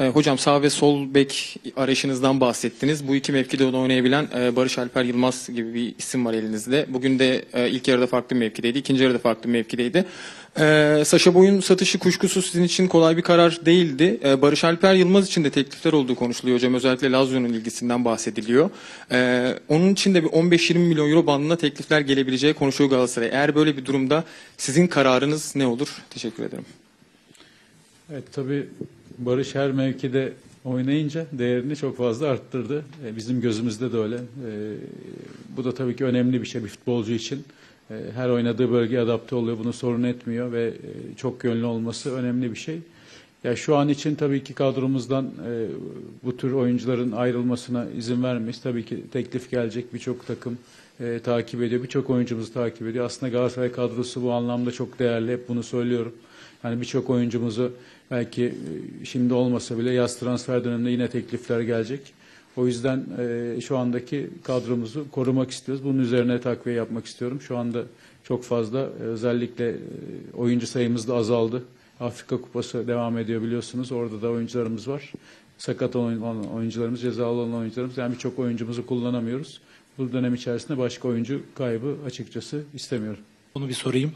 E, hocam sağ ve sol bek arayışınızdan bahsettiniz. Bu iki mevkide de oynayabilen e, Barış Alper Yılmaz gibi bir isim var elinizde. Bugün de e, ilk yarıda farklı bir mevkideydi, ikinci yarıda farklı bir mevkideydi. E, Saşa Boy'un satışı kuşkusuz sizin için kolay bir karar değildi. E, Barış Alper Yılmaz için de teklifler olduğu konuşuluyor hocam. Özellikle Lazio'nun ilgisinden bahsediliyor. E, onun için de bir 15-20 milyon euro bandında teklifler gelebileceği konuşuyor Galatasaray. Eğer böyle bir durumda sizin kararınız ne olur? Teşekkür ederim. Evet tabii Barış her mevkide oynayınca değerini çok fazla arttırdı. E, Bizim gözümüzde de öyle. E, Bu da tabii ki önemli bir şey bir futbolcu için. E, Her oynadığı bölgeye adapte oluyor, bunu sorun etmiyor ve çok yönlü olması önemli bir şey. Ya şu an için tabii ki kadromuzdan bu tür oyuncuların ayrılmasına izin vermeyiz. Tabii ki teklif gelecek birçok takım takip ediyor, birçok oyuncumuzu takip ediyor. Aslında Galatasaray kadrosu bu anlamda çok değerli, hep bunu söylüyorum. Yani birçok oyuncumuzu belki e, şimdi olmasa bile yaz transfer döneminde yine teklifler gelecek. O yüzden e, şu andaki kadromuzu korumak istiyoruz. Bunun üzerine takviye yapmak istiyorum. Şu anda çok fazla e, özellikle oyuncu sayımız da azaldı. Afrika Kupası devam ediyor biliyorsunuz. Orada da oyuncularımız var. Sakat olan oyuncularımız, cezalı olan oyuncularımız. Yani birçok oyuncumuzu kullanamıyoruz. Bu dönem içerisinde başka oyuncu kaybı açıkçası istemiyorum. Onu bir sorayım.